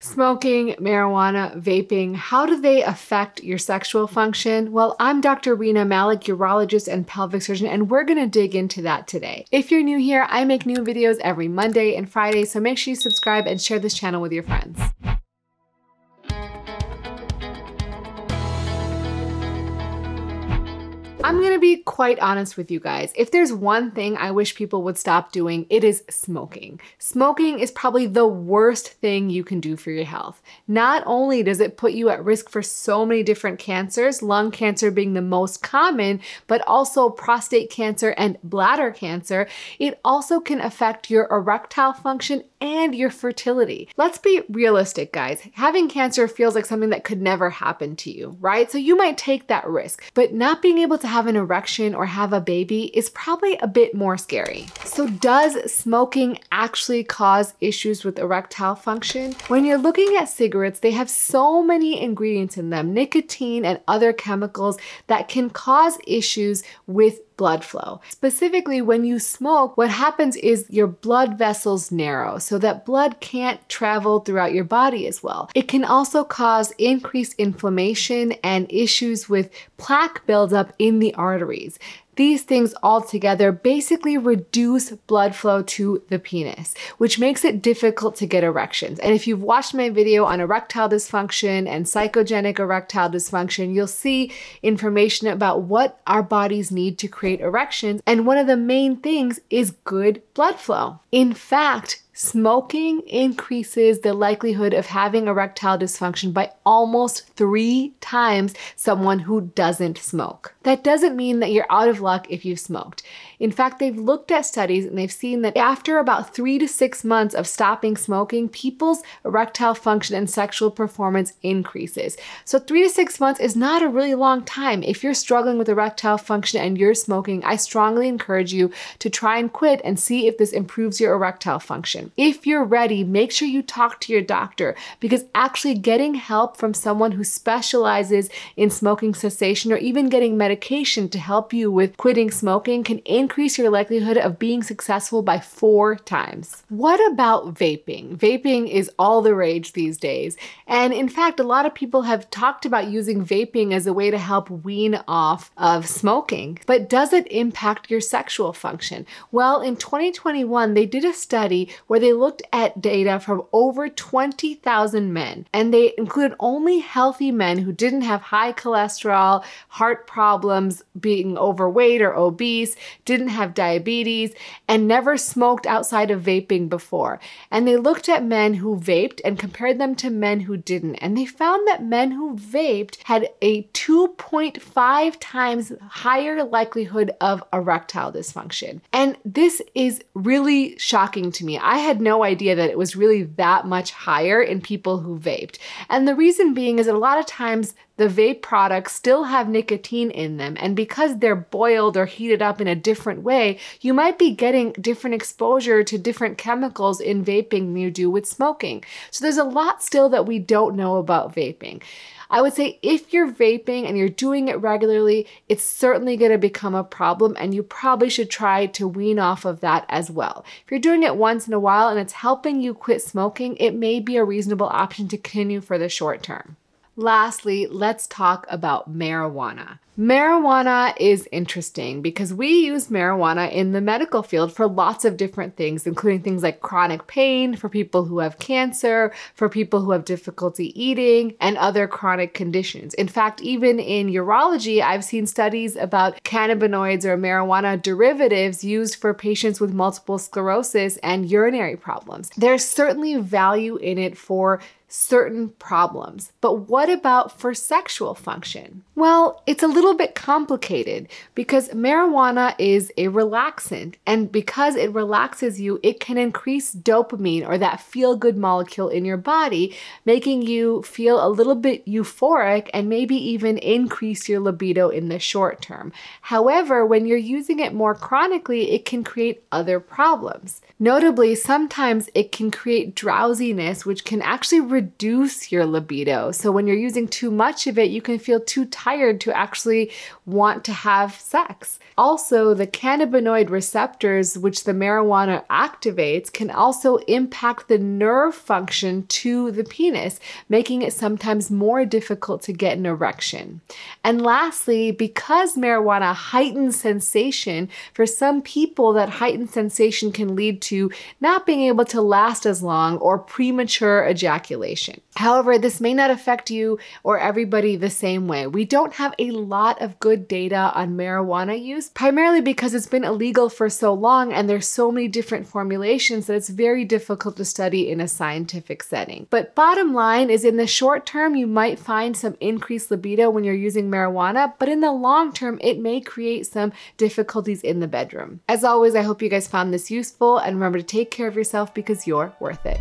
Smoking, marijuana, vaping, how do they affect your sexual function? Well, I'm Dr. Rena Malik, urologist and pelvic surgeon, and we're gonna dig into that today. If you're new here, I make new videos every Monday and Friday, so make sure you subscribe and share this channel with your friends. I'm gonna be quite honest with you guys. If there's one thing I wish people would stop doing, it is smoking. Smoking is probably the worst thing you can do for your health. Not only does it put you at risk for so many different cancers, lung cancer being the most common, but also prostate cancer and bladder cancer, it also can affect your erectile function and your fertility. Let's be realistic, guys. Having cancer feels like something that could never happen to you, right? So you might take that risk, but not being able to have an erection or have a baby is probably a bit more scary. So does smoking actually cause issues with erectile function? When you're looking at cigarettes, they have so many ingredients in them, nicotine and other chemicals that can cause issues with blood flow. Specifically, when you smoke, what happens is your blood vessels narrow so that blood can't travel throughout your body as well. It can also cause increased inflammation and issues with plaque buildup in the arteries. These things all together basically reduce blood flow to the penis, which makes it difficult to get erections. And if you've watched my video on erectile dysfunction and psychogenic erectile dysfunction, you'll see information about what our bodies need to create erections. And one of the main things is good blood flow. In fact, Smoking increases the likelihood of having erectile dysfunction by almost three times someone who doesn't smoke. That doesn't mean that you're out of luck if you've smoked. In fact, they've looked at studies and they've seen that after about three to six months of stopping smoking, people's erectile function and sexual performance increases. So, three to six months is not a really long time. If you're struggling with erectile function and you're smoking, I strongly encourage you to try and quit and see if this improves your erectile function. If you're ready, make sure you talk to your doctor because actually getting help from someone who specializes in smoking cessation or even getting medication to help you with quitting smoking can increase your likelihood of being successful by four times. What about vaping? Vaping is all the rage these days. And in fact, a lot of people have talked about using vaping as a way to help wean off of smoking. But does it impact your sexual function? Well, in 2021, they did a study where they looked at data from over 20,000 men, and they included only healthy men who didn't have high cholesterol, heart problems, being overweight or obese, didn't have diabetes, and never smoked outside of vaping before. And they looked at men who vaped and compared them to men who didn't. And they found that men who vaped had a 2.5 times higher likelihood of erectile dysfunction. And this is really shocking to me. I had no idea that it was really that much higher in people who vaped. And the reason being is that a lot of times the vape products still have nicotine in them. And because they're boiled or heated up in a different way, you might be getting different exposure to different chemicals in vaping than you do with smoking. So there's a lot still that we don't know about vaping. I would say if you're vaping and you're doing it regularly, it's certainly going to become a problem and you probably should try to wean off of that as well. If you're doing it once in a while and it's helping you quit smoking, it may be a reasonable option to continue for the short term. Lastly, let's talk about marijuana. Marijuana is interesting because we use marijuana in the medical field for lots of different things, including things like chronic pain, for people who have cancer, for people who have difficulty eating, and other chronic conditions. In fact, even in urology, I've seen studies about cannabinoids or marijuana derivatives used for patients with multiple sclerosis and urinary problems. There's certainly value in it for certain problems. But what about for sexual function? Well, it's a little bit complicated because marijuana is a relaxant, and because it relaxes you, it can increase dopamine or that feel good molecule in your body, making you feel a little bit euphoric and maybe even increase your libido in the short term. However, when you're using it more chronically, it can create other problems. Notably, sometimes it can create drowsiness, which can actually reduce your libido. So when you're using too much of it, you can feel too tired to actually want to have sex. Also, the cannabinoid receptors, which the marijuana activates, can also impact the nerve function to the penis, making it sometimes more difficult to get an erection. And lastly, because marijuana heightens sensation, for some people, that heightened sensation can lead to not being able to last as long or premature ejaculation. However, this may not affect you or everybody the same way. We don't have a lot of good data on marijuana use, primarily because it's been illegal for so long and there's so many different formulations that it's very difficult to study in a scientific setting. But bottom line is in the short term, you might find some increased libido when you're using marijuana, but in the long term, it may create some difficulties in the bedroom. As always, I hope you guys found this useful and remember to take care of yourself because you're worth it.